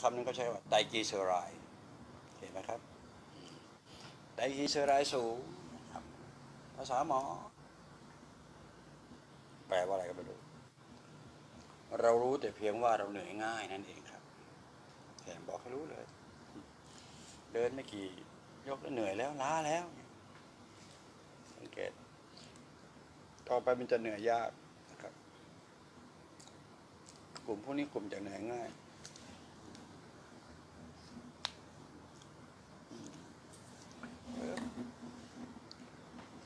คำนึงก็ใช้ว่าไตกีเซอไรด์เห็นไหมครับไตกีเซอไรด์สูงครับภาษาหมอ แปลว่าอะไรก็ไม่รู้เรารู้แต่เพียงว่าเราเหนื่อยง่ายนั่นเองครับแถมบอกให้รู้เลย เดินไม่กี่ยกแล้วเหนื่อยแล้วล้าแล้ว สังเกต ต่อไปมันจะเหนื่อยยากนะครับ กลุ่มพวกนี้กลุ่มจะเหนื่อยง่าย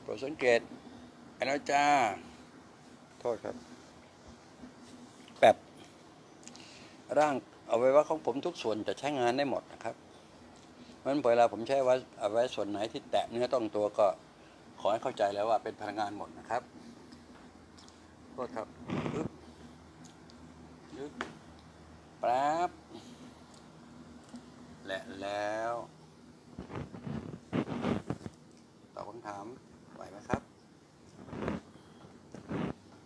โปร ดสังเกตอนาจาโทษครับ แบบร่างเอาไว้ว่าของผมทุกส่วนจะใช้งานได้หมดนะครับเพราะฉะนั้นเวลาผมใช้ไว้เอาไว้ส่วนไหนที่แตะเนื้อต้องตัวก็ขอให้เข้าใจแล้วว่าเป็นพลังงานหมดนะครับโทษครับปึ๊บยึดแป๊บและแล้วตอบคำถามไหวไหมครับ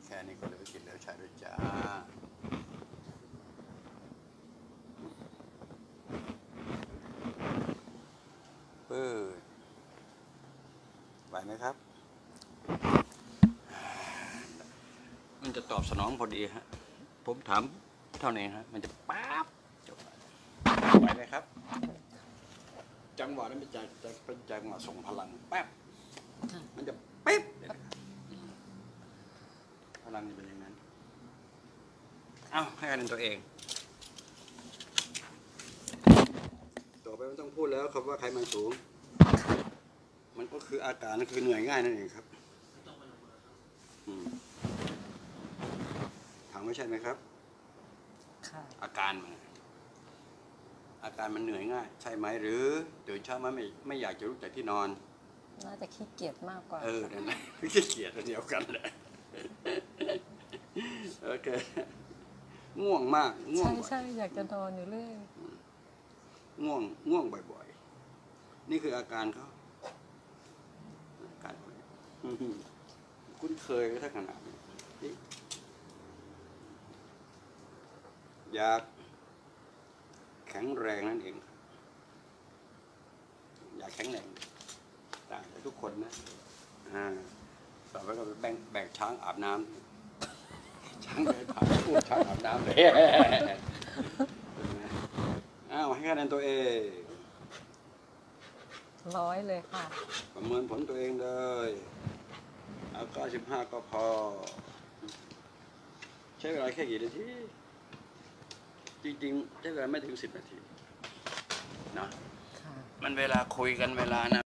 แค่นี้ก็เหลือกินเหลือใช้ด้วยจ้า ปืดไหวไหมครับ มันจะตอบสนองพอดีฮะ ผมถามเท่านี้ฮะ มันจะป๊าบจบไหวไหมครับ จังหวะนั้นเป็นจังจะเป็นจังหวะส่งพลังแป๊บ มันจะปิ๊บเลยนะครับพลังจะเป็นอย่างนั้น เอ้าให้คะแนนตัวเอง ต่อ ไปไม่ต้องพูดแล้วคำว่าใครมันสูง มันก็คืออาการนั่นคือเหนื่อยง่ายนั่นเองครับอืมถามว่าใช่ไหมครับค่ะอาการมันอาการมันเหนื่อยง่าย ใช่ไหมหรือตื่นเช้ามาไม่ไม่อยากจะลุกจากที่นอน น่าจะขี้เกียจมากกว่า เออนั่นแหละขี้เกียจอันเดียวกันแหละโอเคง่วงมากง่วงใช่บ่อยใช่อยากจะนอนอยู่เรื่อย ง่วงง่วงบ่อยๆ นี่คืออาการเขาอาการเขาอืมคุ้นเคยถ้าขนาดนี้นี่อยากแข็งแรงนั่นเอง อยากแข็งแรง ต่างจากทุกคนนะอ่าต่อไปก็ไปแบ่งแบกช้างอาบน้ำช้างเดินผ่านพูดช้างอาบน้ำเลยอ้าวให้ คะแนนตัวเอง ร้อยเลยค่ะ ประเมินผลตัวเองเลย เอาเก้าสิบห้าก็พอ ใช้เวลาแค่กี่นาที จริงๆ ใช้เวลาไม่ถึงสิบนาทีนะ ค่ะ มันเวลาคุยกันเวลานะ